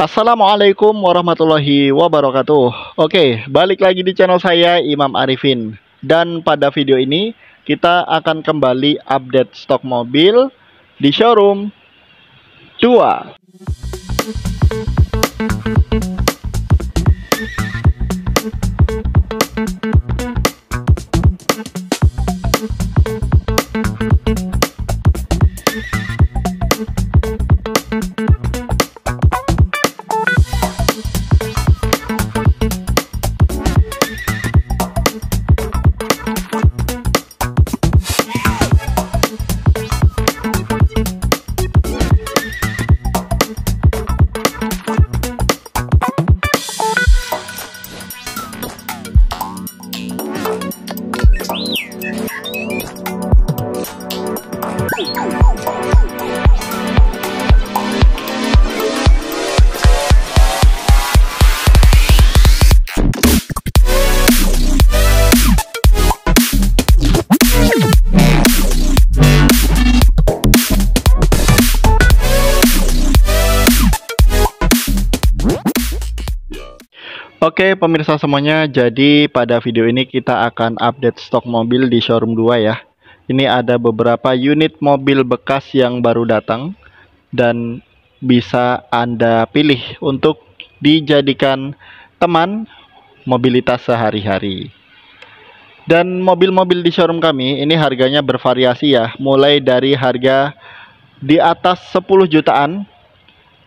Assalamualaikum warahmatullahi wabarakatuh. Oke, balik lagi di channel saya Imam Arifin. Dan pada video ini kita akan kembali update stok mobil di showroom 2 Oke pemirsa semuanya, jadi pada video ini kita akan update stok mobil di showroom 2 ya. Ini ada beberapa unit mobil bekas yang baru datang dan bisa Anda pilih untuk dijadikan teman mobilitas sehari-hari. Dan mobil-mobil di showroom kami ini harganya bervariasi ya, mulai dari harga di atas 10 jutaan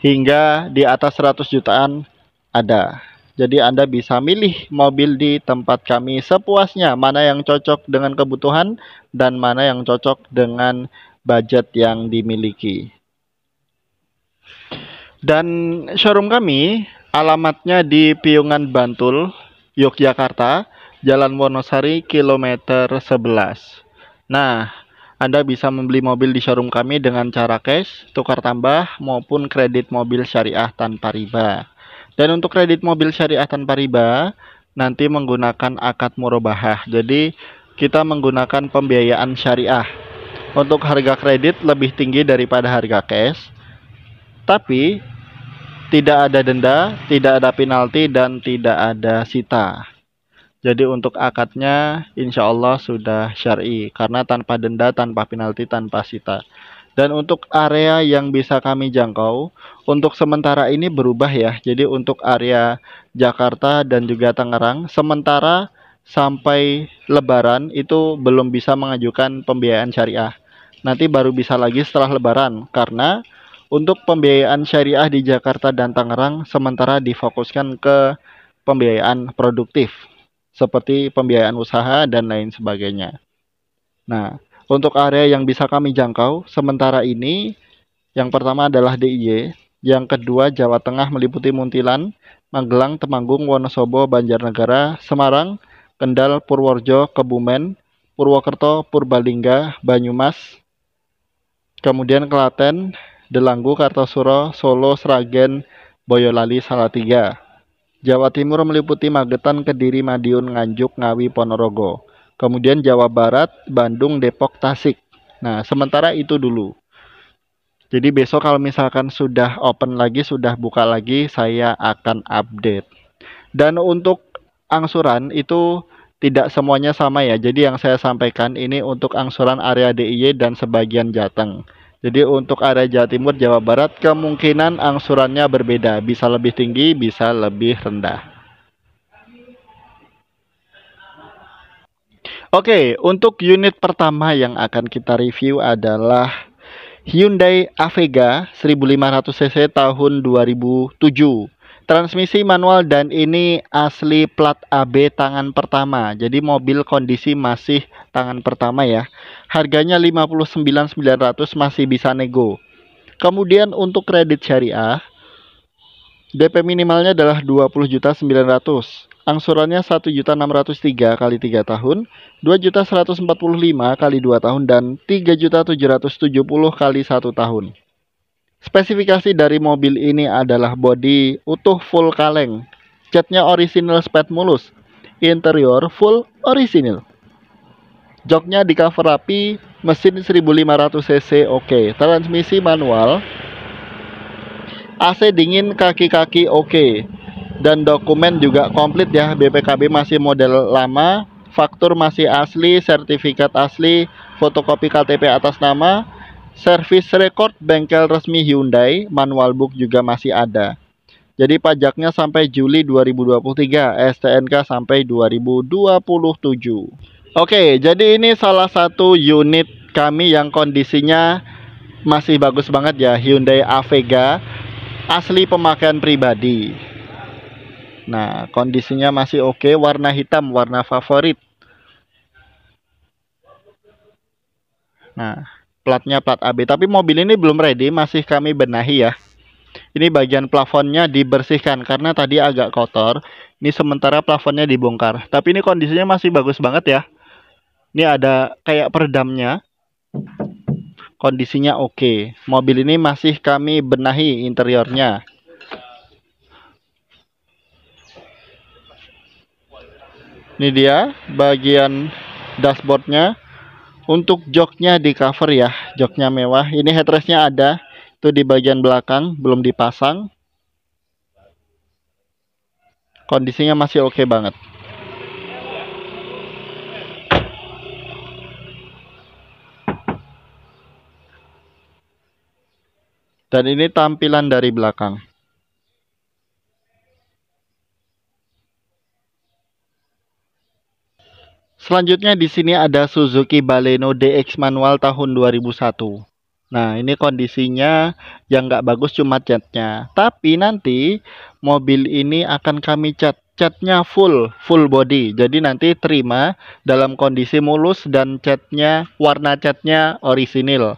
hingga di atas 100 jutaan ada. Jadi Anda bisa milih mobil di tempat kami sepuasnya, mana yang cocok dengan kebutuhan dan mana yang cocok dengan budget yang dimiliki. Dan showroom kami alamatnya di Piungan Bantul, Yogyakarta, Jalan Wonosari kilometer 11. Nah, Anda bisa membeli mobil di showroom kami dengan cara cash, tukar tambah maupun kredit mobil syariah tanpa riba. Dan untuk kredit mobil syariah tanpa riba nanti menggunakan akad murabahah. Jadi kita menggunakan pembiayaan syariah. Untuk harga kredit lebih tinggi daripada harga cash. Tapi tidak ada denda, tidak ada penalti dan tidak ada sita. Jadi untuk akadnya insya Allah sudah syari karena tanpa denda, tanpa penalti, tanpa sita. Dan untuk area yang bisa kami jangkau, untuk sementara ini berubah ya. Jadi untuk area Jakarta dan juga Tangerang, sementara sampai Lebaran itu belum bisa mengajukan pembiayaan syariah. Nanti baru bisa lagi setelah Lebaran, karena untuk pembiayaan syariah di Jakarta dan Tangerang sementara difokuskan ke pembiayaan produktif, seperti pembiayaan usaha dan lain sebagainya. Nah, untuk area yang bisa kami jangkau, sementara ini yang pertama adalah DIY, yang kedua Jawa Tengah meliputi Muntilan, Magelang, Temanggung, Wonosobo, Banjarnegara, Semarang, Kendal, Purworejo, Kebumen, Purwokerto, Purbalingga, Banyumas, kemudian Klaten, Delanggu, Kartosuro, Solo, Sragen, Boyolali, Salatiga. Jawa Timur meliputi Magetan, Kediri, Madiun, Nganjuk, Ngawi, Ponorogo. Kemudian Jawa Barat, Bandung, Depok, Tasik. Nah, sementara itu dulu. Jadi besok kalau misalkan sudah open lagi, sudah buka lagi, saya akan update. Dan untuk angsuran itu tidak semuanya sama ya. Jadi yang saya sampaikan ini untuk angsuran area DIY dan sebagian Jateng. Jadi untuk area Jawa Timur, Jawa Barat kemungkinan angsurannya berbeda. Bisa lebih tinggi, bisa lebih rendah. Oke, untuk unit pertama yang akan kita review adalah Hyundai Avega 1500 cc tahun 2007. Transmisi manual dan ini asli plat AB tangan pertama. Jadi mobil kondisi masih tangan pertama ya. Harganya 59.900 masih bisa nego. Kemudian untuk kredit syariah DP minimalnya adalah 20.900 angsurannya 1.603 kali 3 tahun, 2.145 kali 2 tahun, dan 3.770 kali 1 tahun. Spesifikasi dari mobil ini adalah bodi utuh full kaleng, catnya original spet mulus, interior full original. Joknya di cover rapi, mesin 1500 cc oke, okay. transmisi manual, AC dingin kaki-kaki oke. Okay. dan dokumen juga komplit ya BPKB masih model lama faktur masih asli sertifikat asli fotokopi KTP atas nama service record bengkel resmi Hyundai manual book juga masih ada. Jadi pajaknya sampai Juli 2023 STNK sampai 2027 Oke jadi ini salah satu unit kami yang kondisinya masih bagus banget ya Hyundai Avega asli pemakaian pribadi. Nah kondisinya masih oke okay. warna hitam warna favorit. Nah platnya plat AB tapi mobil ini belum ready masih kami benahi ya. Ini bagian plafonnya dibersihkan karena tadi agak kotor. Ini sementara plafonnya dibongkar. Tapi ini kondisinya masih bagus banget ya. Ini ada kayak peredamnya kondisinya oke. Mobil ini masih kami benahi interiornya. Ini dia bagian dashboardnya. Untuk joknya di cover ya, joknya mewah. Ini headrestnya ada, itu di bagian belakang belum dipasang. Kondisinya masih oke okay banget. Dan ini tampilan dari belakang. Selanjutnya di sini ada Suzuki Baleno DX manual tahun 2001. Nah, ini kondisinya yang nggak bagus cuma catnya. Tapi nanti mobil ini akan kami cat. Catnya full, full body. Jadi nanti terima dalam kondisi mulus dan catnya, warna catnya orisinil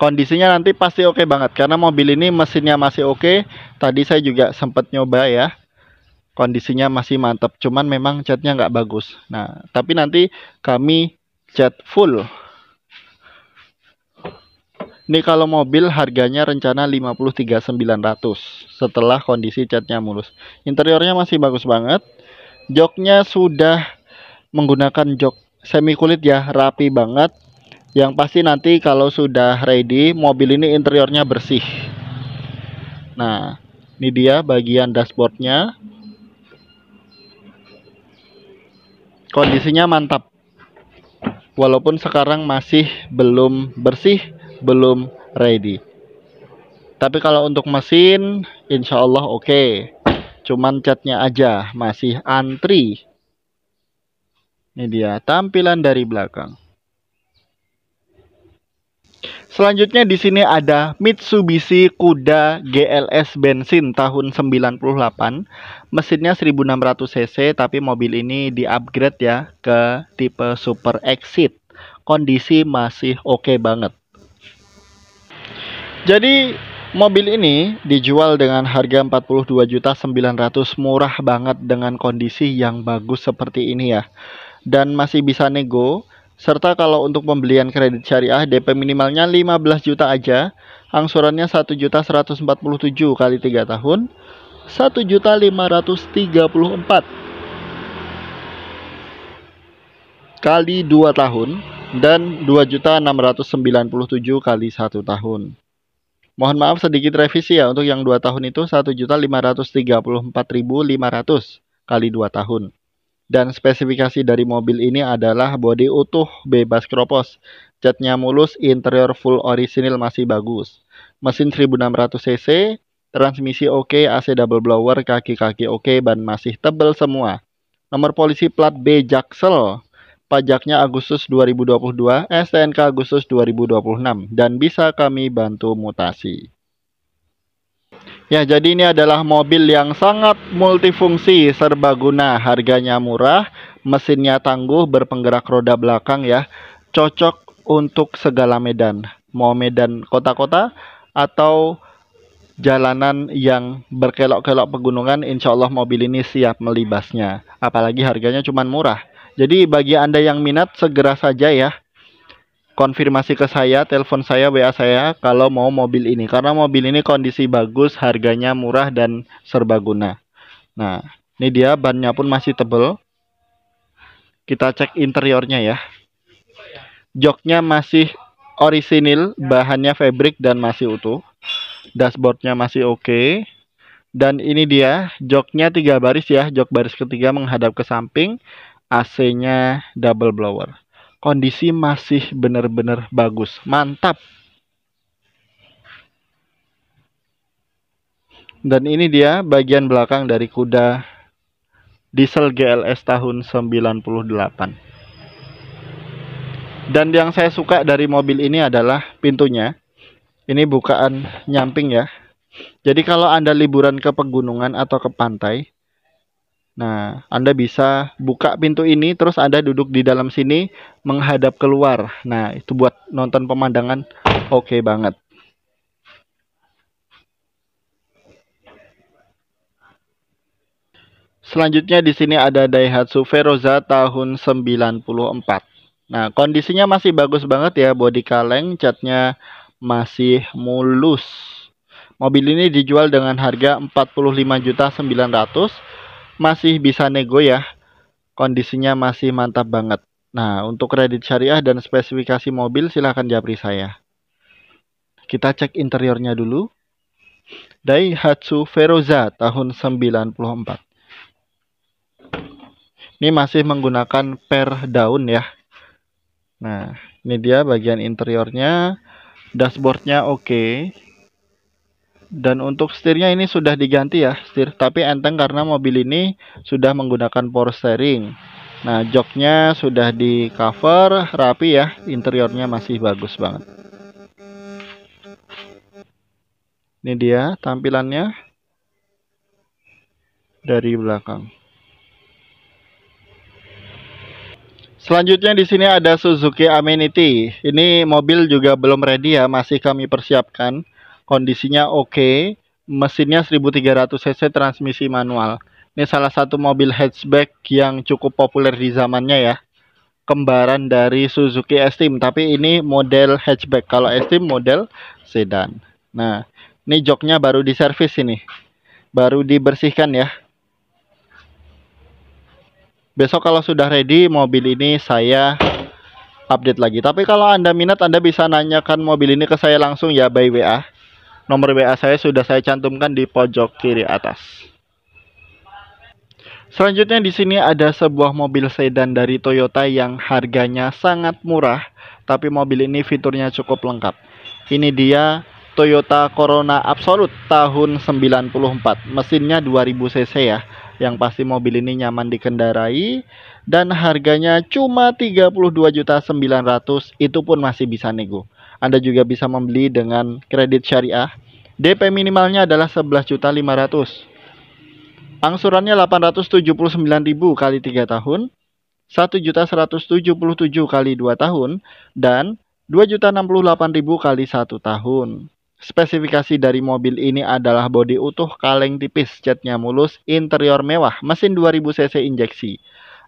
kondisinya nanti pasti oke okay banget karena mobil ini mesinnya masih oke. Okay. tadi saya juga sempat nyoba ya. Kondisinya masih mantap cuman memang catnya nggak bagus. Nah tapi nanti kami cat full. Ini kalau mobil harganya rencana 53.900 setelah kondisi catnya mulus. Interiornya masih bagus banget. Joknya sudah menggunakan jok semi kulit ya rapi banget yang pasti nanti kalau sudah ready mobil ini interiornya bersih. Nah ini dia bagian dashboardnya. Kondisinya mantap. Walaupun sekarang masih belum bersih belum ready. Tapi kalau untuk mesin insya Allah oke. Okay. cuman catnya aja masih antri. Ini dia tampilan dari belakang Selanjutnya di sini ada Mitsubishi Kuda GLS bensin tahun 98. Mesinnya 1600 cc tapi mobil ini di-upgrade ya ke tipe Super Exit. Kondisi masih oke okay banget. Jadi mobil ini dijual dengan harga 42.900 murah banget dengan kondisi yang bagus seperti ini ya. Dan masih bisa nego Serta kalau untuk pembelian kredit syariah DP minimalnya 15 juta aja, angsurannya 1 juta 147 kali 3 tahun, 1 juta 534 kali 2 tahun dan 2 juta 697 kali 1 tahun. Mohon maaf sedikit revisi ya untuk yang 2 tahun itu 1 juta 534.500 kali 2 tahun. Dan spesifikasi dari mobil ini adalah bodi utuh, bebas kropos, catnya mulus, interior full orisinil masih bagus. Mesin 1600 cc, transmisi oke, AC double blower, kaki-kaki oke, ban masih tebel semua. Nomor polisi plat B Jaksel, pajaknya Agustus 2022, STNK Agustus 2026, dan bisa kami bantu mutasi. Ya, jadi ini adalah mobil yang sangat multifungsi, serbaguna, harganya murah, mesinnya tangguh, berpenggerak roda belakang ya. Cocok untuk segala medan. Mau medan kota-kota atau jalanan yang berkelok-kelok pegunungan, insya Allah mobil ini siap melibasnya. Apalagi harganya cuma murah. Jadi bagi Anda yang minat, segera saja ya konfirmasi ke saya, telepon saya, WA saya kalau mau mobil ini. Karena mobil ini kondisi bagus, harganya murah dan serbaguna. Nah, ini dia bannya pun masih tebel. Kita cek interiornya ya. Joknya masih orisinil, bahannya fabric dan masih utuh. dashboardnya masih oke. Okay. Dan ini dia, joknya tiga baris ya, jok baris ketiga menghadap ke samping, AC-nya double blower. Kondisi masih benar-benar bagus, mantap. Dan ini dia bagian belakang dari kuda diesel GLS tahun 98. Dan yang saya suka dari mobil ini adalah pintunya. Ini bukaan nyamping ya. Jadi kalau Anda liburan ke pegunungan atau ke pantai, nah Anda bisa buka pintu ini terus Anda duduk di dalam sini menghadap keluar. Nah, itu buat nonton pemandangan oke okay banget. Selanjutnya di sini ada Daihatsu Veroza tahun 94. Nah, kondisinya masih bagus banget ya, bodi kaleng, catnya masih mulus. Mobil ini dijual dengan harga 45.900, masih bisa nego ya. Kondisinya masih mantap banget. Nah, untuk kredit syariah dan spesifikasi mobil silahkan japri saya. Kita cek interiornya dulu. Daihatsu Veroza tahun 94. Ini masih menggunakan per daun ya. Nah, ini dia bagian interiornya. Dashboardnya oke. Okay. Dan untuk setirnya ini sudah diganti ya, setir. Tapi enteng karena mobil ini sudah menggunakan power steering. Nah, joknya sudah di cover, rapi ya. Interiornya masih bagus banget. Ini dia tampilannya dari belakang. Selanjutnya di sini ada Suzuki Amenity. Ini mobil juga belum ready ya, masih kami persiapkan. Kondisinya oke. Okay. Mesinnya 1300 cc transmisi manual. Ini salah satu mobil hatchback yang cukup populer di zamannya ya. Kembaran dari Suzuki Esteem, tapi ini model hatchback. Kalau Esteem model sedan. Nah, ini joknya baru diservis ini. Baru dibersihkan ya besok kalau sudah ready mobil ini saya update lagi tapi kalau anda minat anda bisa nanyakan mobil ini ke saya langsung ya by WA nomor WA saya sudah saya cantumkan di pojok kiri atas. Selanjutnya di sini ada sebuah mobil sedan dari Toyota yang harganya sangat murah tapi mobil ini fiturnya cukup lengkap. Ini dia Toyota Corona Absolute tahun 94 mesinnya 2000 cc ya. Yang pasti mobil ini nyaman dikendarai dan harganya cuma 32.900 itu pun masih bisa nego. Anda juga bisa membeli dengan kredit syariah. DP minimalnya adalah 11.500. Angsurannya 879.000 kali 3 tahun, 1.177 kali 2 tahun dan 2.068.000 kali 1 tahun. Spesifikasi dari mobil ini adalah bodi utuh, kaleng tipis, catnya mulus, interior mewah, mesin 2000 cc injeksi,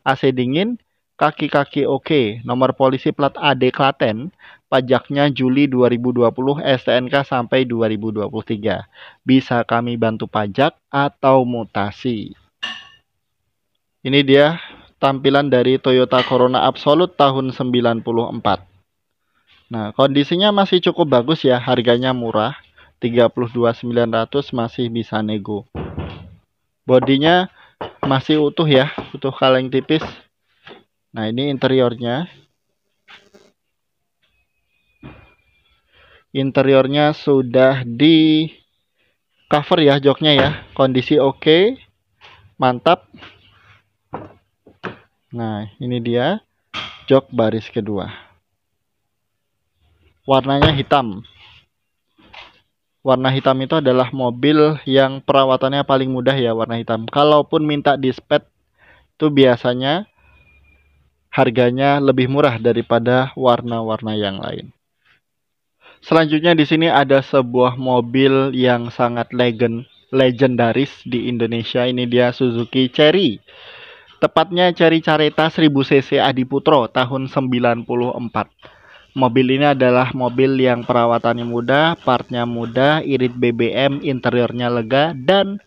AC dingin, kaki-kaki oke, nomor polisi plat AD Klaten, pajaknya Juli 2020, STNK sampai 2023. Bisa kami bantu pajak atau mutasi. Ini dia tampilan dari Toyota Corona Absolute tahun 94. Nah, kondisinya masih cukup bagus ya, harganya murah. 32.900 masih bisa nego. Bodinya masih utuh ya, utuh kaleng tipis. Nah, ini interiornya. Interiornya sudah di cover ya joknya ya. Kondisi oke. Okay. Mantap. Nah, ini dia jok baris kedua warnanya hitam. Warna hitam itu adalah mobil yang perawatannya paling mudah ya warna hitam. Kalaupun minta dispet itu biasanya harganya lebih murah daripada warna-warna yang lain. Selanjutnya di sini ada sebuah mobil yang sangat legend, legendaris di Indonesia. Ini dia Suzuki Cherry. Tepatnya Cherry Careta 1000 cc Adiputro tahun 94. Mobil ini adalah mobil yang perawatannya mudah, partnya mudah, irit BBM, interiornya lega, dan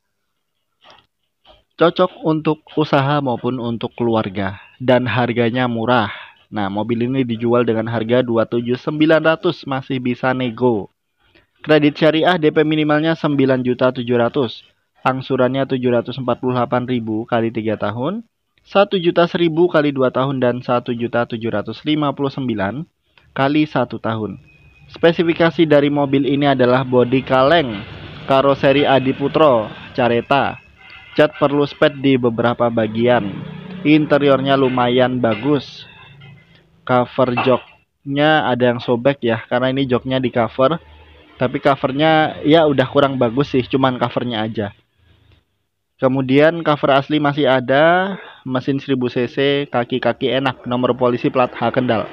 cocok untuk usaha maupun untuk keluarga. Dan harganya murah. Nah, mobil ini dijual dengan harga 27.900 masih bisa nego. Kredit syariah DP minimalnya 9.700. Angsurannya 748.000 kali 3 tahun. 1 juta 1000 kali 2 tahun dan 1 juta 759 kali 1 tahun. Spesifikasi dari mobil ini adalah bodi kaleng, karoseri Adi Putro, careta. Cat perlu spet di beberapa bagian. Interiornya lumayan bagus. Cover joknya ada yang sobek ya, karena ini joknya di cover. Tapi covernya ya udah kurang bagus sih, cuman covernya aja. Kemudian cover asli masih ada, mesin 1000 cc, kaki-kaki enak, nomor polisi plat H Kendal.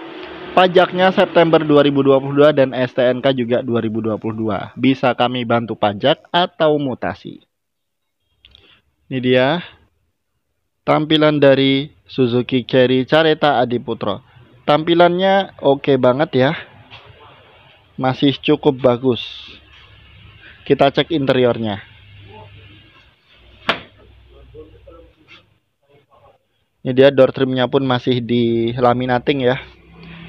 Pajaknya September 2022 dan STNK juga 2022. Bisa kami bantu pajak atau mutasi. Ini dia tampilan dari Suzuki Carry Careta Adiputro. Tampilannya oke okay banget ya. Masih cukup bagus. Kita cek interiornya. Ini dia door trimnya pun masih di laminating ya.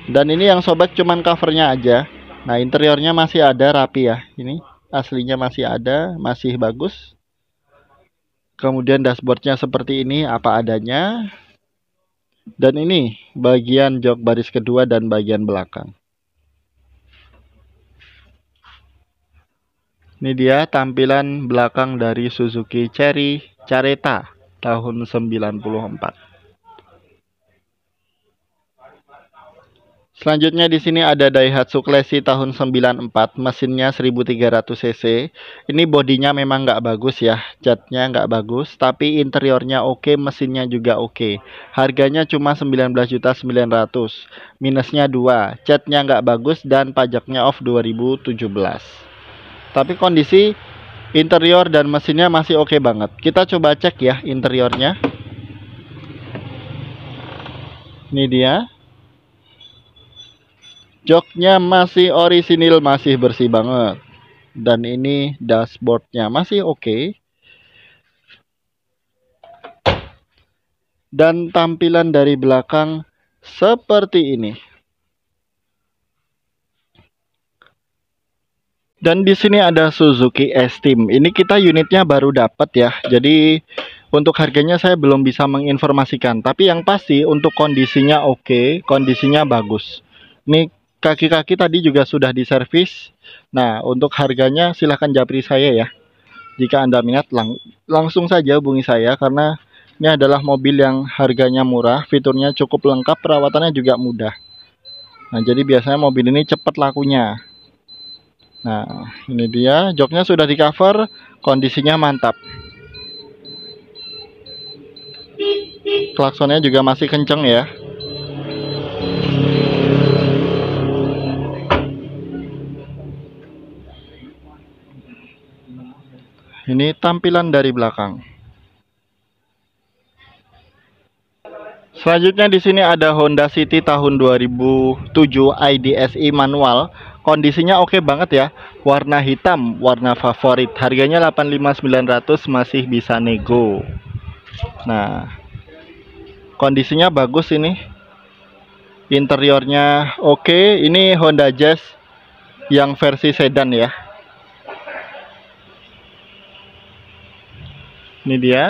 Dan ini yang sobek cuman covernya aja. Nah interiornya masih ada rapi ya. Ini aslinya masih ada, masih bagus. Kemudian dashboardnya seperti ini apa adanya. Dan ini bagian jok baris kedua dan bagian belakang. Ini dia tampilan belakang dari Suzuki Cherry Careta tahun 94. Selanjutnya di sini ada Daihatsu Classy tahun 94, mesinnya 1300 cc. Ini bodinya memang nggak bagus ya, catnya nggak bagus, tapi interiornya oke, mesinnya juga oke. Harganya cuma 19.900. Minusnya 2, catnya nggak bagus dan pajaknya off 2017. Tapi kondisi interior dan mesinnya masih oke banget. Kita coba cek ya interiornya. Ini dia. Joknya masih orisinil, masih bersih banget. Dan ini dashboardnya masih oke. Okay. Dan tampilan dari belakang seperti ini. Dan di sini ada Suzuki S-Team. Ini kita unitnya baru dapat ya. Jadi untuk harganya saya belum bisa menginformasikan. Tapi yang pasti untuk kondisinya oke, okay, kondisinya bagus. Ini kaki-kaki tadi juga sudah diservis. Nah, untuk harganya silahkan japri saya ya. Jika Anda minat lang langsung saja hubungi saya karena ini adalah mobil yang harganya murah, fiturnya cukup lengkap, perawatannya juga mudah. Nah, jadi biasanya mobil ini cepat lakunya. Nah, ini dia, joknya sudah di cover, kondisinya mantap. Klaksonnya juga masih kenceng ya. Ini tampilan dari belakang. Selanjutnya di sini ada Honda City tahun 2007 IDSI manual. Kondisinya oke okay banget ya. Warna hitam, warna favorit. Harganya 85.900 masih bisa nego. Nah, kondisinya bagus ini. Interiornya oke. Okay. Ini Honda Jazz yang versi sedan ya. Ini dia.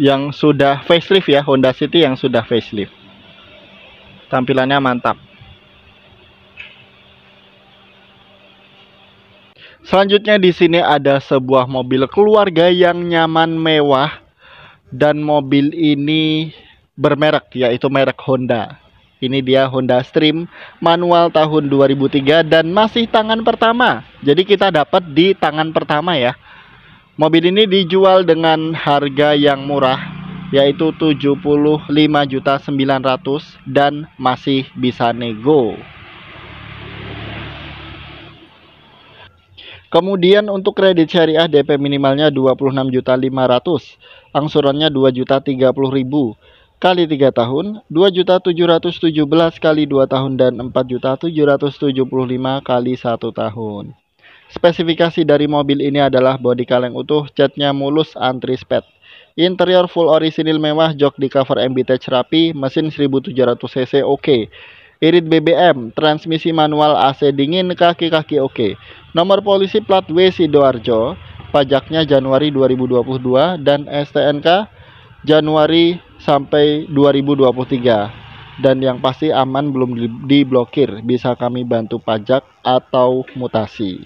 Yang sudah facelift ya, Honda City yang sudah facelift. Tampilannya mantap. Selanjutnya di sini ada sebuah mobil keluarga yang nyaman mewah dan mobil ini bermerek yaitu merek Honda. Ini dia Honda Stream manual tahun 2003 dan masih tangan pertama. Jadi kita dapat di tangan pertama ya. Mobil ini dijual dengan harga yang murah yaitu 75.900 dan masih bisa nego. Kemudian untuk kredit syariah DP minimalnya 26.500, angsurannya 2.030.000 kali 3 tahun, 2.717 kali 2 tahun dan 4.775 kali 1 tahun. Spesifikasi dari mobil ini adalah bodi kaleng utuh, catnya mulus, antri spet. Interior full orisinil mewah, jok di cover MBT rapi, mesin 1700 cc oke. Okay. irit BBM, transmisi manual AC dingin, kaki-kaki oke. Nomor polisi plat W Sidoarjo, pajaknya Januari 2022 dan STNK Januari sampai 2023. Dan yang pasti aman belum diblokir, bisa kami bantu pajak atau mutasi.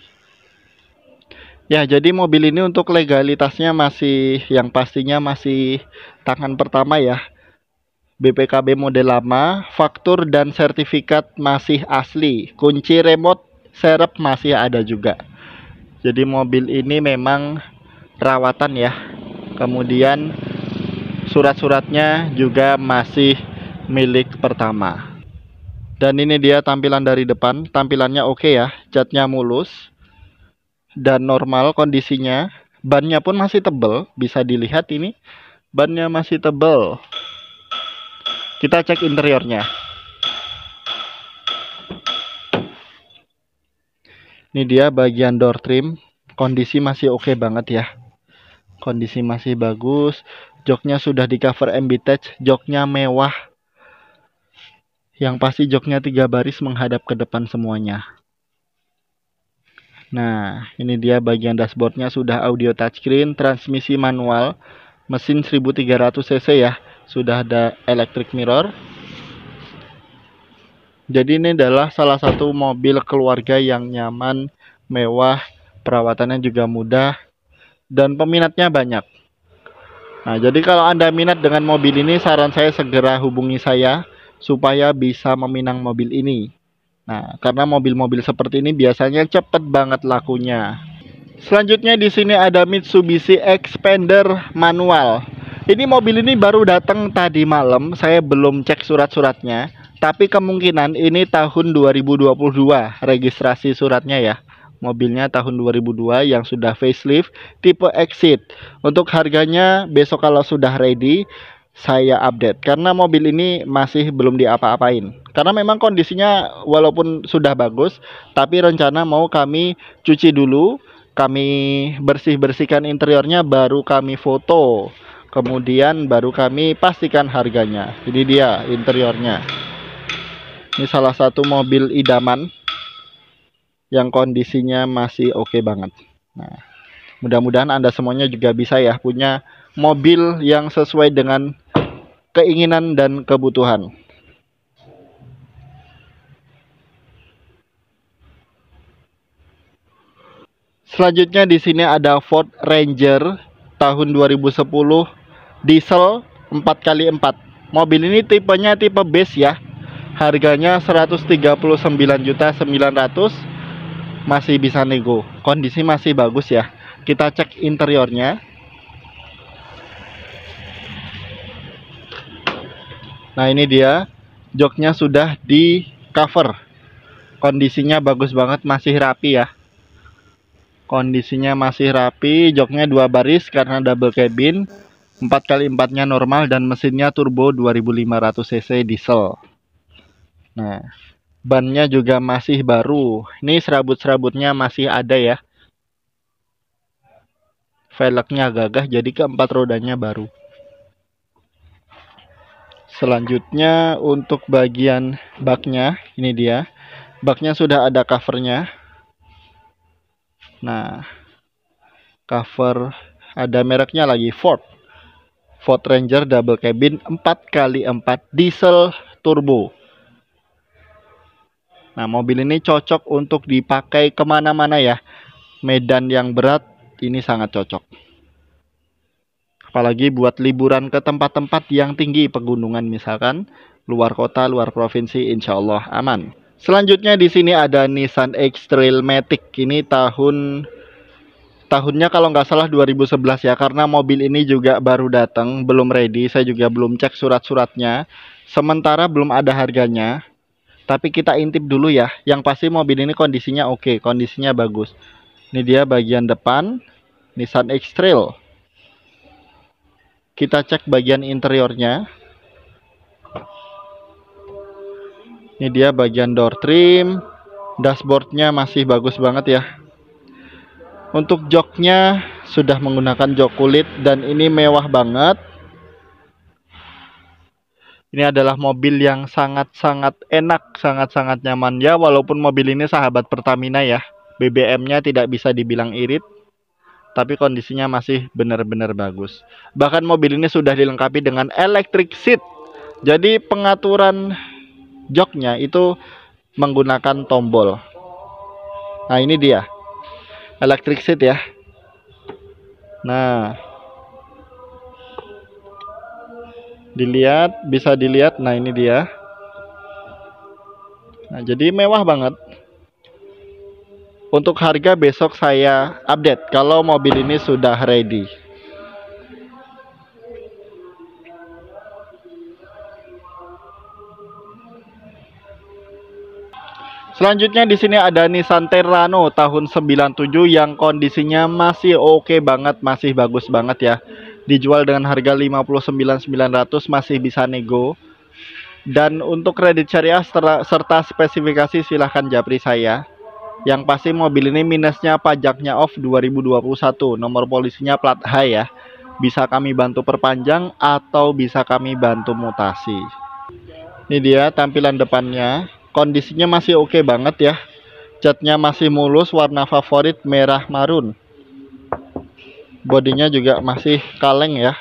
Ya, jadi mobil ini untuk legalitasnya masih yang pastinya masih tangan pertama ya. BPKB model lama, faktur dan sertifikat masih asli. Kunci remote serep masih ada juga. Jadi mobil ini memang rawatan ya. Kemudian surat-suratnya juga masih milik pertama. Dan ini dia tampilan dari depan, tampilannya oke okay ya, catnya mulus dan normal kondisinya. Bannya pun masih tebel bisa dilihat ini. Bannya masih tebel. Kita cek interiornya. Ini dia bagian door trim. Kondisi masih oke okay banget ya. Kondisi masih bagus joknya sudah di cover MB Touch joknya mewah yang pasti joknya tiga baris menghadap ke depan semuanya Nah, ini dia bagian dashboardnya sudah audio touchscreen, transmisi manual, mesin 1300 cc ya, sudah ada electric mirror. Jadi ini adalah salah satu mobil keluarga yang nyaman, mewah, perawatannya juga mudah, dan peminatnya banyak. Nah, jadi kalau Anda minat dengan mobil ini, saran saya segera hubungi saya supaya bisa meminang mobil ini. Nah, karena mobil-mobil seperti ini biasanya cepet banget lakunya. Selanjutnya di sini ada Mitsubishi Expander manual. Ini mobil ini baru datang tadi malam, saya belum cek surat-suratnya, tapi kemungkinan ini tahun 2022 registrasi suratnya ya. Mobilnya tahun 2002 yang sudah facelift tipe Exit. Untuk harganya besok kalau sudah ready saya update. Karena mobil ini masih belum diapa-apain. Karena memang kondisinya walaupun sudah bagus tapi rencana mau kami cuci dulu kami bersih-bersihkan interiornya baru kami foto. Kemudian baru kami pastikan harganya. Ini dia interiornya. Ini salah satu mobil idaman yang kondisinya masih oke okay banget nah mudah-mudahan anda semuanya juga bisa ya punya mobil yang sesuai dengan keinginan dan kebutuhan. Selanjutnya di sini ada Ford Ranger tahun 2010 diesel 4x4. Mobil ini tipenya tipe base ya. Harganya 139.900 masih bisa nego. Kondisi masih bagus ya. Kita cek interiornya. Nah ini dia joknya sudah di cover kondisinya bagus banget masih rapi ya kondisinya masih rapi joknya dua baris karena double cabin 4 kali 4 nya normal dan mesinnya turbo 2500 cc diesel nah bannya juga masih baru. Ini serabut-serabutnya masih ada ya. Velgnya gagah jadi keempat rodanya baru. Selanjutnya untuk bagian baknya ini dia. Baknya sudah ada covernya. Nah cover ada mereknya lagi Ford. Ford Ranger double cabin 4x4 diesel turbo nah mobil ini cocok untuk dipakai ke mana-mana ya medan yang berat ini sangat cocok apalagi buat liburan ke tempat-tempat yang tinggi pegunungan misalkan luar kota, luar provinsi, insya Allah aman. Selanjutnya di sini ada Nissan X-Trail Matic. Ini tahun tahunnya kalau nggak salah 2011 ya, karena mobil ini juga baru datang, belum ready. Saya juga belum cek surat-suratnya. Sementara belum ada harganya. Tapi kita intip dulu ya. Yang pasti mobil ini kondisinya oke, kondisinya bagus. Ini dia bagian depan Nissan X-Trail. Kita cek bagian interiornya. Ini dia bagian door trim. Dashboardnya masih bagus banget ya. Untuk joknya sudah menggunakan jok kulit dan ini mewah banget Ini adalah mobil yang sangat-sangat enak, sangat-sangat nyaman ya walaupun mobil ini sahabat Pertamina ya. BBM-nya tidak bisa dibilang irit, tapi kondisinya masih benar-benar bagus. Bahkan mobil ini sudah dilengkapi dengan electric seat. Jadi pengaturan joknya itu menggunakan tombol. Nah, ini dia. Electric seat ya. Nah, dilihat bisa dilihat. Nah ini dia. Nah jadi mewah banget. Untuk harga besok saya update kalau mobil ini sudah ready. Selanjutnya di sini ada Nissan Terrano tahun 97 yang kondisinya masih oke okay banget, masih bagus banget ya dijual dengan harga 59.900 masih bisa nego. Dan untuk kredit syariah serta spesifikasi silahkan japri saya. Yang pasti mobil ini minusnya pajaknya off 2021 nomor polisinya plat H ya. Bisa kami bantu perpanjang atau bisa kami bantu mutasi. Ini dia tampilan depannya. Kondisinya masih oke okay banget ya. Catnya masih mulus warna favorit merah marun bodinya juga masih kaleng ya.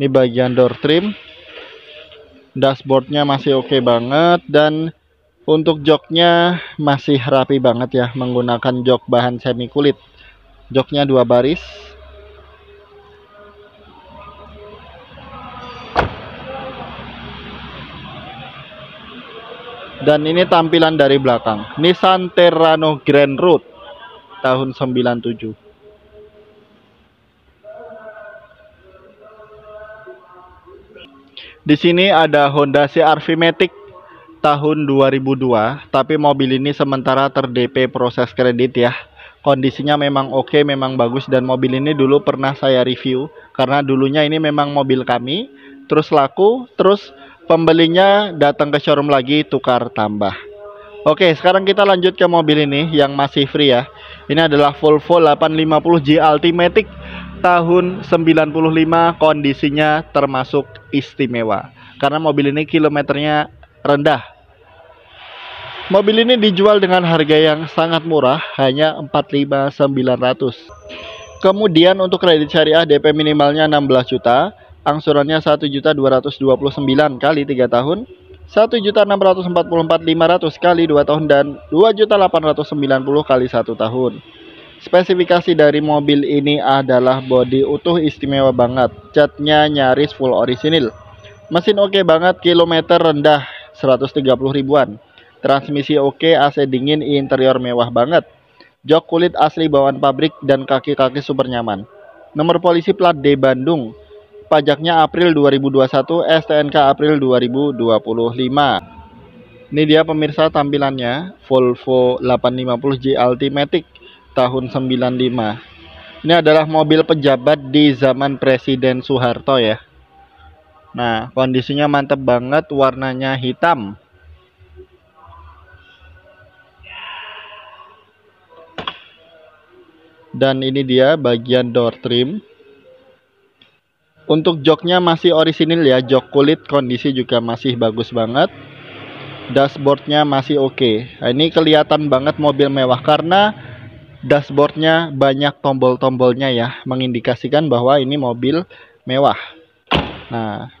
Ini bagian door trim. Dashboardnya masih oke okay banget dan untuk joknya masih rapi banget ya menggunakan jok bahan semi kulit. Joknya dua baris. Dan ini tampilan dari belakang. Nissan Terrano Grand Road tahun 97 Di sini ada Honda CR-V Matic tahun 2002, tapi mobil ini sementara ter-DP proses kredit ya. Kondisinya memang oke, okay, memang bagus dan mobil ini dulu pernah saya review karena dulunya ini memang mobil kami, terus laku, terus pembelinya datang ke showroom lagi tukar tambah. Oke, sekarang kita lanjut ke mobil ini yang masih free ya. Ini adalah Volvo 850G Ultimatic tahun 95 kondisinya termasuk istimewa. Karena mobil ini kilometernya rendah. Mobil ini dijual dengan harga yang sangat murah hanya 45.900 kemudian untuk kredit syariah DP minimalnya 16 juta angsurannya 1.229 kali 3 tahun 1.644.500 kali 2 tahun dan 2.890 kali 1 tahun Spesifikasi dari mobil ini adalah bodi utuh istimewa banget. Catnya nyaris full orisinil. Mesin oke okay banget, kilometer rendah 130 ribuan. Transmisi oke, okay, AC dingin, interior mewah banget. Jok kulit asli bawaan pabrik dan kaki-kaki super nyaman. Nomor polisi plat D Bandung. Pajaknya April 2021, STNK April 2025. Ini dia pemirsa tampilannya Volvo 850G Ultimatic tahun 95 ini adalah mobil pejabat di zaman Presiden Soeharto ya. Nah kondisinya mantep banget warnanya hitam. Dan ini dia bagian door trim. Untuk joknya masih orisinil ya jok kulit kondisi juga masih bagus banget. Dashboardnya masih oke. Okay. nah, ini kelihatan banget mobil mewah karena dashboardnya banyak tombol-tombolnya ya mengindikasikan bahwa ini mobil mewah. Nah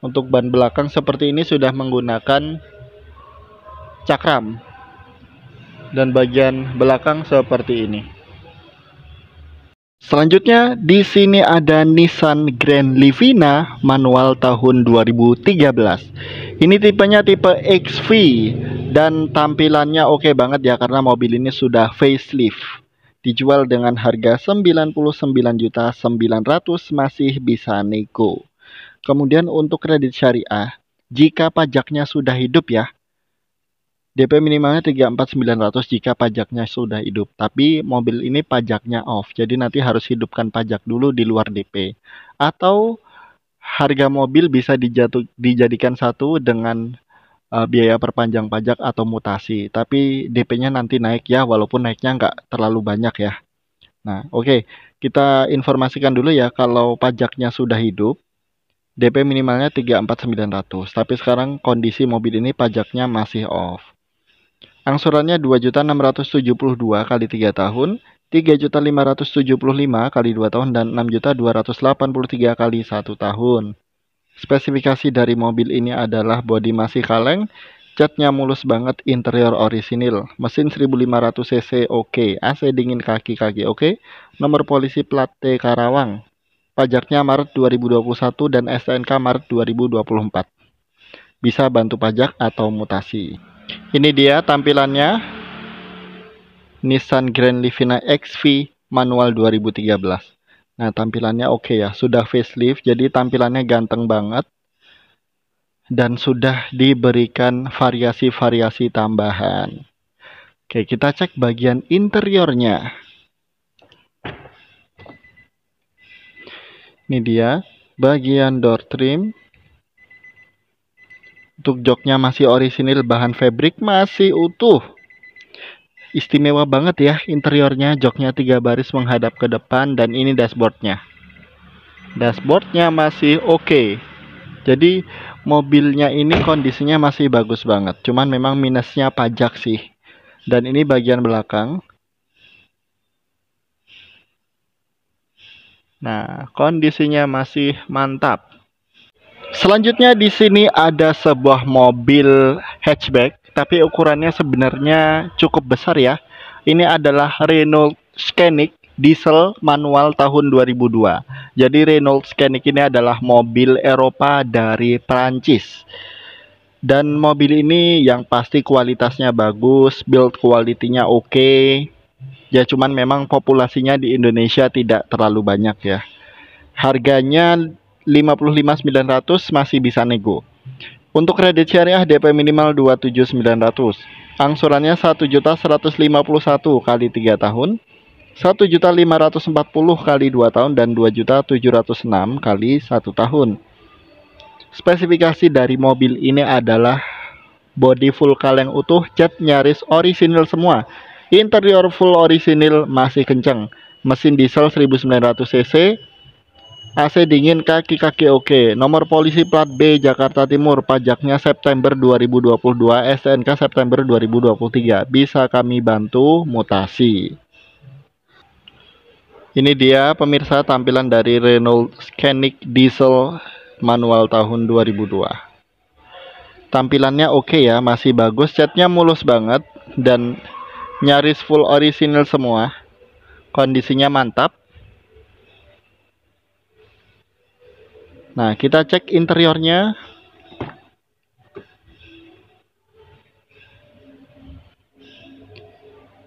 untuk ban belakang seperti ini sudah menggunakan cakram dan bagian belakang seperti ini selanjutnya di sini ada Nissan Grand Livina manual tahun 2013 ini tipenya tipe XV dan tampilannya oke okay banget ya karena mobil ini sudah facelift. Dijual dengan harga 99.900 masih bisa nego. Kemudian untuk kredit syariah jika pajaknya sudah hidup ya DP minimalnya 34900 jika pajaknya sudah hidup tapi mobil ini pajaknya off jadi nanti harus hidupkan pajak dulu di luar DP atau harga mobil bisa dijatuh, dijadikan satu dengan uh, biaya perpanjang pajak atau mutasi. Tapi DP-nya nanti naik ya, walaupun naiknya nggak terlalu banyak ya. Nah, oke, okay. kita informasikan dulu ya kalau pajaknya sudah hidup. DP minimalnya 34900 tapi sekarang kondisi mobil ini pajaknya masih off angsurannya 2.672 kali 3 tahun 3.575 kali 2 tahun dan 6.283 kali 1 tahun spesifikasi dari mobil ini adalah bodi masih kaleng Catnya mulus banget, interior orisinil. Mesin 1500 cc oke, okay. AC dingin kaki-kaki oke. Okay. Nomor polisi plat T Karawang. Pajaknya Maret 2021 dan STNK Maret 2024. Bisa bantu pajak atau mutasi. Ini dia tampilannya. Nissan Grand Livina XV manual 2013. Nah, tampilannya oke okay ya. Sudah facelift, jadi tampilannya ganteng banget dan sudah diberikan variasi-variasi tambahan. Oke, kita cek bagian interiornya. Ini dia, bagian door trim. Untuk joknya masih orisinil, bahan fabric masih utuh. Istimewa banget ya interiornya, joknya tiga baris menghadap ke depan dan ini dashboardnya. Dashboardnya masih oke. Okay. Jadi mobilnya ini kondisinya masih bagus banget. Cuman memang minusnya pajak sih. Dan ini bagian belakang. Nah, kondisinya masih mantap. Selanjutnya di sini ada sebuah mobil hatchback, tapi ukurannya sebenarnya cukup besar ya. Ini adalah Renault Scenic diesel manual tahun 2002. Jadi Renault Scenic ini adalah mobil Eropa dari Prancis. Dan mobil ini yang pasti kualitasnya bagus, build quality-nya oke. Okay. Ya cuman memang populasinya di Indonesia tidak terlalu banyak ya. Harganya 55.900 masih bisa nego. Untuk kredit syariah DP minimal 27.900. Angsurannya 1.151 kali 3 tahun 1.540 kali 2 tahun dan 2.706 kali 1 tahun. Spesifikasi dari mobil ini adalah body full kaleng utuh, cat nyaris orisinil semua. Interior full orisinil masih kenceng. Mesin diesel 1900 cc. AC dingin kaki-kaki oke. Nomor polisi plat B Jakarta Timur. Pajaknya September 2022, STNK September 2023. Bisa kami bantu mutasi. Ini dia pemirsa tampilan dari Renault Scenic Diesel manual tahun 2002. Tampilannya oke okay ya, masih bagus, catnya mulus banget dan nyaris full original semua. Kondisinya mantap. Nah, kita cek interiornya.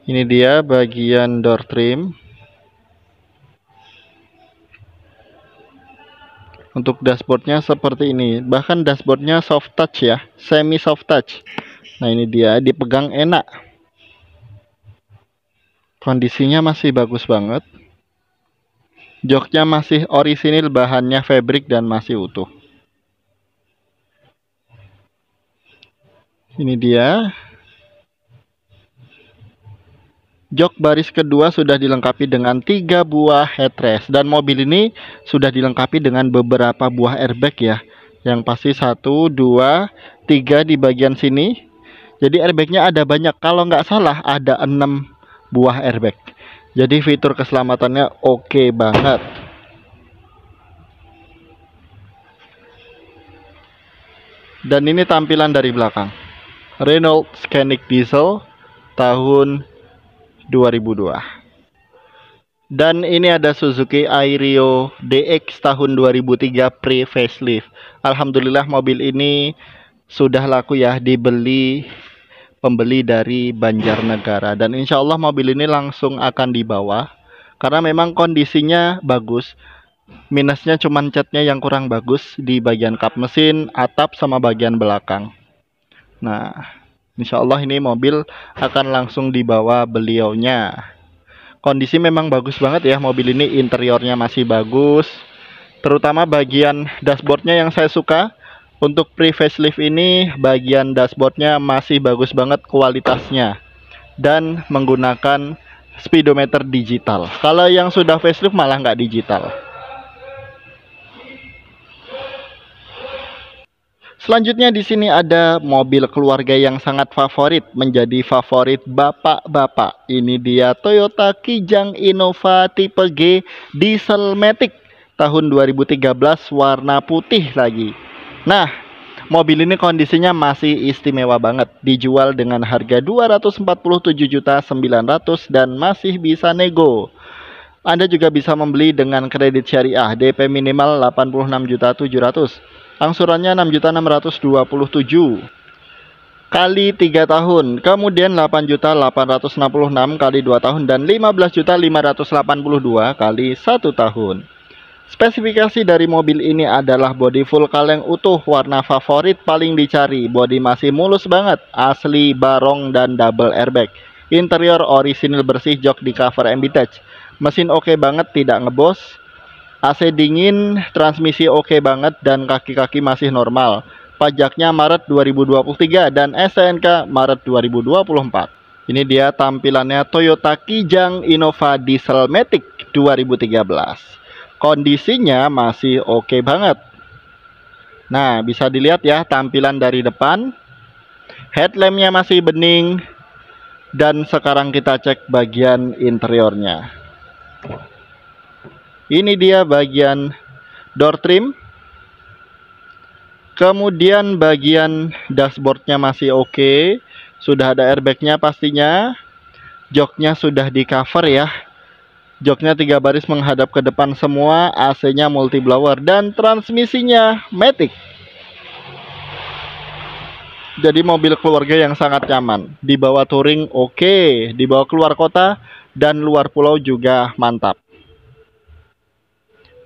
Ini dia bagian door trim. untuk dashboardnya seperti ini. Bahkan dashboardnya soft touch ya. Semi soft touch. Nah ini dia. Dipegang enak. Kondisinya masih bagus banget joknya masih orisinil bahannya fabric dan masih utuh ini dia Jok baris kedua sudah dilengkapi dengan tiga buah headrest dan mobil ini sudah dilengkapi dengan beberapa buah airbag ya. Yang pasti satu, dua, tiga di bagian sini. Jadi airbagnya ada banyak. Kalau nggak salah ada enam buah airbag. Jadi fitur keselamatannya oke okay banget. Dan ini tampilan dari belakang. Renault Scenic Diesel tahun 2002 dan ini ada Suzuki Airio DX tahun 2003 pre facelift Alhamdulillah mobil ini sudah laku ya dibeli pembeli dari Banjarnegara dan insya Allah mobil ini langsung akan dibawa karena memang kondisinya bagus minusnya cuman catnya yang kurang bagus di bagian kap mesin atap sama bagian belakang nah Insya Allah ini mobil akan langsung dibawa beliaunya. Kondisi memang bagus banget ya mobil ini interiornya masih bagus. Terutama bagian dashboardnya yang saya suka. Untuk pre facelift ini bagian dashboardnya masih bagus banget kualitasnya. Dan menggunakan speedometer digital. Kalau yang sudah facelift malah nggak digital. Selanjutnya di sini ada mobil keluarga yang sangat favorit, menjadi favorit bapak-bapak. Ini dia Toyota Kijang Innova tipe G Diesel Matic tahun 2013 warna putih lagi. Nah, mobil ini kondisinya masih istimewa banget, dijual dengan harga 247.900 dan masih bisa nego. Anda juga bisa membeli dengan kredit syariah DP minimal 86.700 angsurannya 6.627 kali 3 tahun kemudian 8.866 kali 2 tahun dan 15.582 kali 1 tahun Spesifikasi dari mobil ini adalah body full kaleng utuh warna favorit paling dicari body masih mulus banget asli barong dan double airbag interior orisinil bersih jok di cover MB Touch mesin oke okay banget tidak ngebos AC dingin, transmisi oke okay banget dan kaki-kaki masih normal. Pajaknya Maret 2023 dan SNK Maret 2024. Ini dia tampilannya Toyota Kijang Innova Diesel Matic 2013. Kondisinya masih oke okay banget. Nah, bisa dilihat ya tampilan dari depan. Headlampnya masih bening. Dan sekarang kita cek bagian interiornya. Ini dia bagian door trim. Kemudian bagian dashboardnya masih oke. Okay. Sudah ada airbagnya pastinya. Joknya sudah di cover ya. Joknya tiga baris menghadap ke depan semua. AC-nya multi blower dan transmisinya matic. Jadi mobil keluarga yang sangat nyaman. Dibawa touring oke, okay. dibawa keluar kota dan luar pulau juga mantap.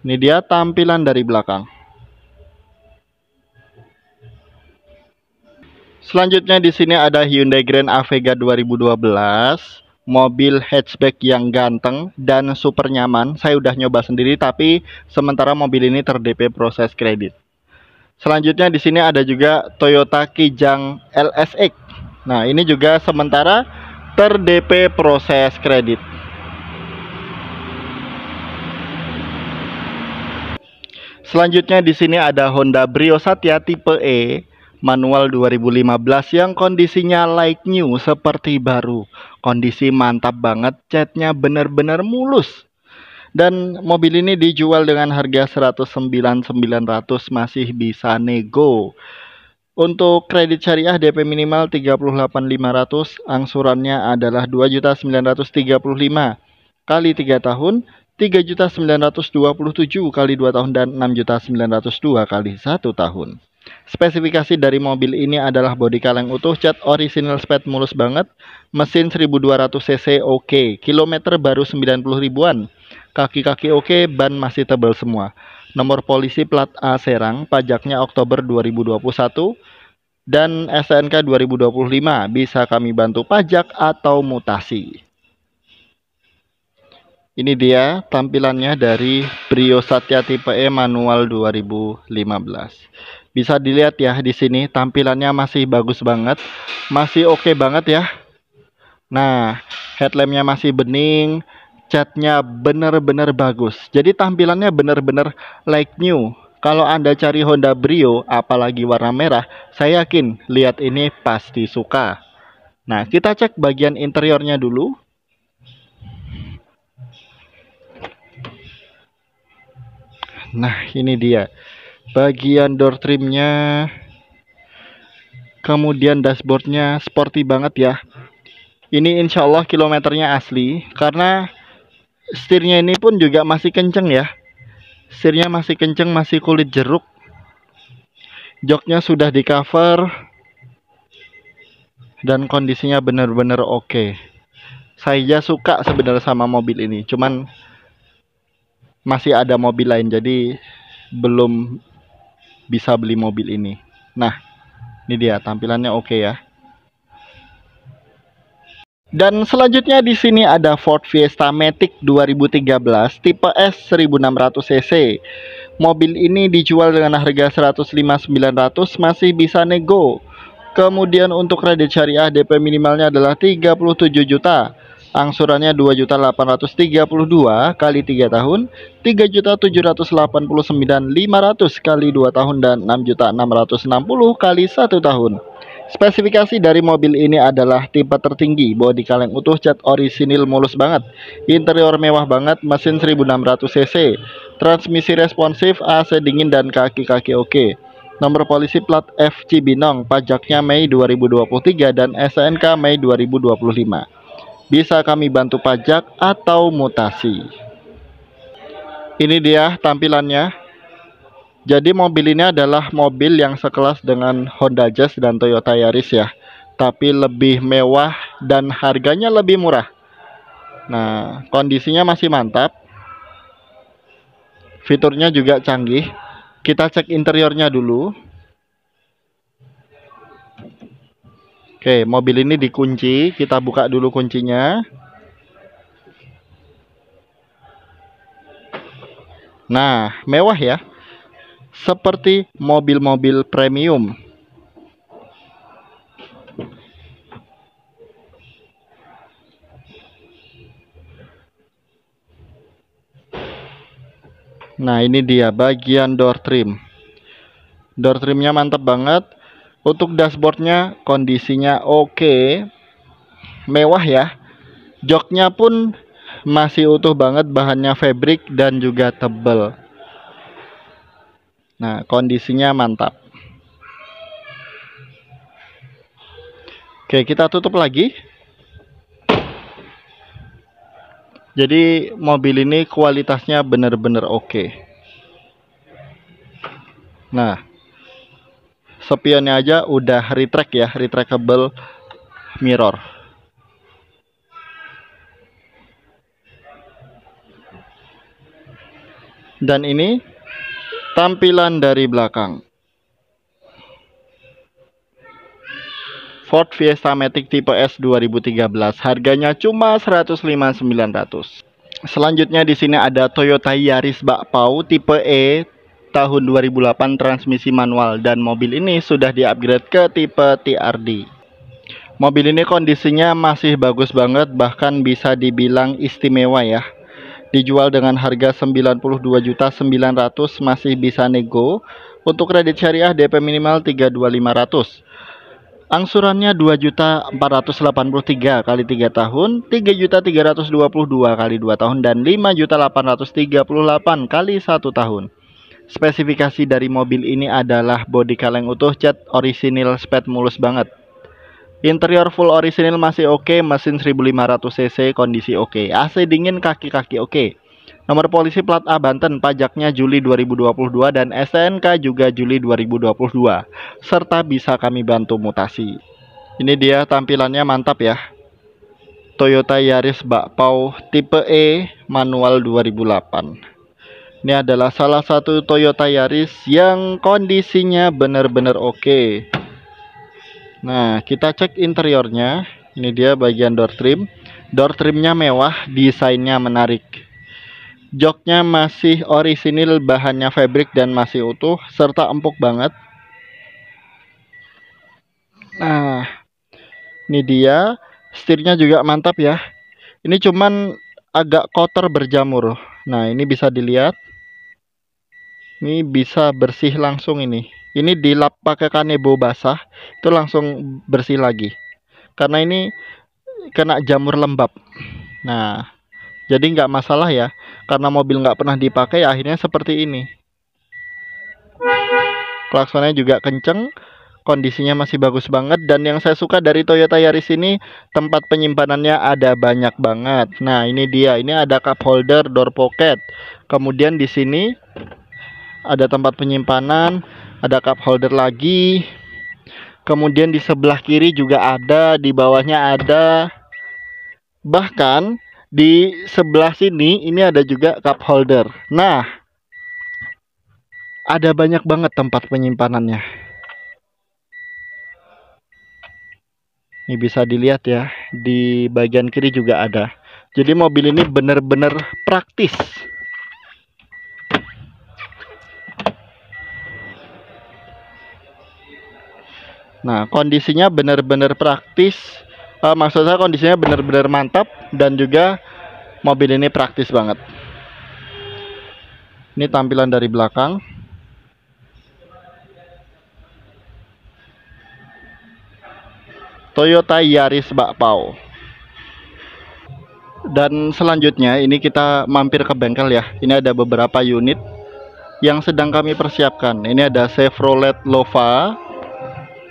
Ini dia tampilan dari belakang. Selanjutnya di sini ada Hyundai Grand Avega 2012, mobil hatchback yang ganteng dan super nyaman. Saya udah nyoba sendiri tapi sementara mobil ini ter-DP proses kredit. Selanjutnya di sini ada juga Toyota Kijang LSX. Nah, ini juga sementara ter-DP proses kredit. Selanjutnya di sini ada Honda Brio Satya tipe E manual 2015 yang kondisinya like new seperti baru. Kondisi mantap banget, catnya benar-benar mulus. Dan mobil ini dijual dengan harga 109.900 masih bisa nego. Untuk kredit syariah DP minimal 38.500, angsurannya adalah 2.935 kali 3 tahun 3.927 kali 2 tahun dan 6.902 kali 1 tahun. Spesifikasi dari mobil ini adalah bodi kaleng utuh, cat original sped mulus banget, mesin 1200 cc oke, okay. kilometer baru 90 ribuan, kaki-kaki oke, okay, ban masih tebal semua. Nomor polisi plat A Serang, pajaknya Oktober 2021, dan SNK 2025, bisa kami bantu pajak atau mutasi. Ini dia tampilannya dari Brio Satya tipe E manual 2015. Bisa dilihat ya di sini tampilannya masih bagus banget, masih oke okay banget ya. Nah, headlampnya masih bening, catnya benar-benar bagus. Jadi tampilannya benar-benar like new. Kalau Anda cari Honda Brio, apalagi warna merah, saya yakin lihat ini pasti suka. Nah, kita cek bagian interiornya dulu. Nah, ini dia. Bagian door trimnya. Kemudian dashboardnya sporty banget ya. Ini insya Allah kilometernya asli. Karena setirnya ini pun juga masih kenceng ya. Setirnya masih kenceng, masih kulit jeruk. Joknya sudah di cover. Dan kondisinya benar-benar oke. Okay. Saya suka sebenarnya sama mobil ini. Cuman masih ada mobil lain jadi belum bisa beli mobil ini nah ini dia tampilannya oke okay ya dan selanjutnya di sini ada Ford Fiesta Matic 2013 tipe S 1600 cc. Mobil ini dijual dengan harga 105.900 masih bisa nego. Kemudian untuk kredit syariah DP minimalnya adalah 37 juta Angsurannya 2.832 kali 3 tahun, 3.789.500 kali 2 tahun dan 6.660 kali 1 tahun. Spesifikasi dari mobil ini adalah tipe tertinggi, bodi kaleng utuh, cat orisinil mulus banget, interior mewah banget, mesin 1600 cc, transmisi responsif, AC dingin dan kaki-kaki oke. Nomor polisi plat FC Binong, pajaknya Mei 2023 dan SNK Mei 2025 bisa kami bantu pajak atau mutasi. Ini dia tampilannya. Jadi mobil ini adalah mobil yang sekelas dengan Honda Jazz dan Toyota Yaris ya. Tapi lebih mewah dan harganya lebih murah. Nah, kondisinya masih mantap. Fiturnya juga canggih. Kita cek interiornya dulu. Oke, mobil ini dikunci. Kita buka dulu kuncinya. Nah, mewah ya. Seperti mobil-mobil premium. Nah, ini dia bagian door trim. Door trimnya mantap banget untuk dashboardnya kondisinya oke, mewah ya. Joknya pun masih utuh banget, bahannya fabric dan juga tebal. Nah, kondisinya mantap. Oke, kita tutup lagi. Jadi mobil ini kualitasnya benar-benar oke. Nah, spionnya aja udah retract ya retractable mirror. Dan ini tampilan dari belakang. Ford Fiesta Matic tipe S 2013 harganya cuma 105.900 selanjutnya di sini ada Toyota Yaris Bakpao tipe E tahun 2008 transmisi manual dan mobil ini sudah di-upgrade ke tipe TRD. Mobil ini kondisinya masih bagus banget bahkan bisa dibilang istimewa ya. Dijual dengan harga 92.900 masih bisa nego. Untuk kredit syariah DP minimal 32500. Angsurannya 2.483 kali 3 tahun, 3.322 kali 2 tahun dan 5.838 kali 1 tahun. Spesifikasi dari mobil ini adalah bodi kaleng utuh cat orisinil sped mulus banget. Interior full orisinil masih oke, okay, mesin 1500 cc kondisi oke, okay. AC dingin kaki-kaki oke. Okay. Nomor polisi plat A Banten, pajaknya Juli 2022 dan SNK juga Juli 2022. Serta bisa kami bantu mutasi. Ini dia tampilannya mantap ya. Toyota Yaris Bakpao tipe E manual 2008. Ini adalah salah satu Toyota Yaris yang kondisinya benar-benar oke. Okay. Nah, kita cek interiornya. Ini dia bagian door trim. Door trimnya mewah, desainnya menarik. Joknya masih orisinil, bahannya fabric dan masih utuh, serta empuk banget. Nah, ini dia. Setirnya juga mantap ya. Ini cuman agak kotor berjamur. Nah, ini bisa dilihat ini bisa bersih langsung ini ini dilap pakai kanebo basah itu langsung bersih lagi karena ini kena jamur lembab nah jadi nggak masalah ya karena mobil nggak pernah dipakai akhirnya seperti ini klaksonnya juga kenceng kondisinya masih bagus banget dan yang saya suka dari Toyota Yaris ini tempat penyimpanannya ada banyak banget. Nah, ini dia. Ini ada cup holder, door pocket. Kemudian di sini ada tempat penyimpanan, ada cup holder lagi. Kemudian di sebelah kiri juga ada, di bawahnya ada. Bahkan di sebelah sini ini ada juga cup holder. Nah, ada banyak banget tempat penyimpanannya. Ini bisa dilihat ya, di bagian kiri juga ada. Jadi mobil ini benar-benar praktis. Nah, kondisinya benar-benar praktis, uh, maksud saya kondisinya benar-benar mantap dan juga mobil ini praktis banget. Ini tampilan dari belakang. Toyota Yaris Bakpao. Dan selanjutnya ini kita mampir ke bengkel ya. Ini ada beberapa unit yang sedang kami persiapkan. Ini ada Chevrolet Lova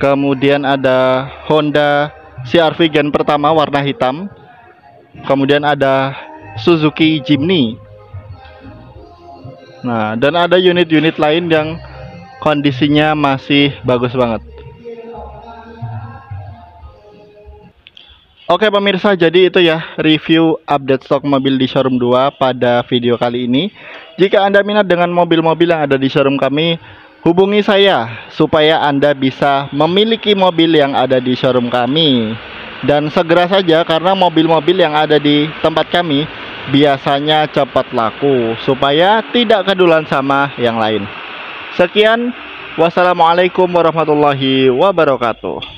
kemudian ada Honda CRV Gen pertama warna hitam. Kemudian ada Suzuki Jimny. Nah dan ada unit-unit lain yang kondisinya masih bagus banget. Oke pemirsa, jadi itu ya review update stok mobil di showroom 2 pada video kali ini. Jika Anda minat dengan mobil-mobil yang ada di showroom kami, hubungi saya supaya Anda bisa memiliki mobil yang ada di showroom kami. Dan segera saja karena mobil-mobil yang ada di tempat kami biasanya cepat laku supaya tidak kedulan sama yang lain. Sekian, wassalamualaikum warahmatullahi wabarakatuh.